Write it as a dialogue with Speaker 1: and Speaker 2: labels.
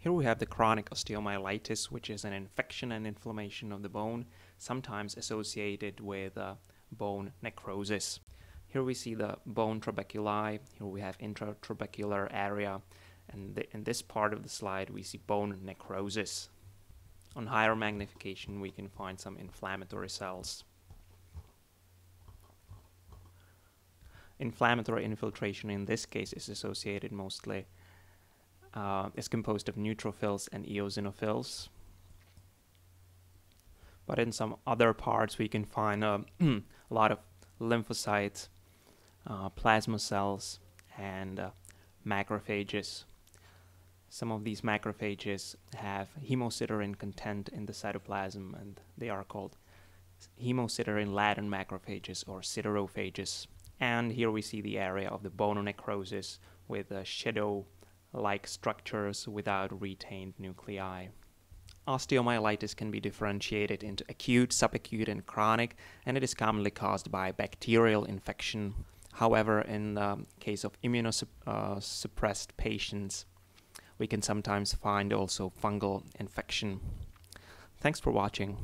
Speaker 1: Here we have the chronic osteomyelitis, which is an infection and inflammation of the bone, sometimes associated with uh, bone necrosis. Here we see the bone trabeculae, here we have intratrabecular area, and the, in this part of the slide we see bone necrosis. On higher magnification we can find some inflammatory cells. Inflammatory infiltration in this case is associated mostly uh, is composed of neutrophils and eosinophils. But in some other parts, we can find uh, a lot of lymphocytes, uh, plasma cells, and uh, macrophages. Some of these macrophages have hemosiderin content in the cytoplasm, and they are called hemosiderin laden macrophages or siderophages. And here we see the area of the bone necrosis with a shadow like structures without retained nuclei. Osteomyelitis can be differentiated into acute, subacute, and chronic, and it is commonly caused by bacterial infection. However, in the case of immunosuppressed uh, patients, we can sometimes find also fungal infection. Thanks for watching.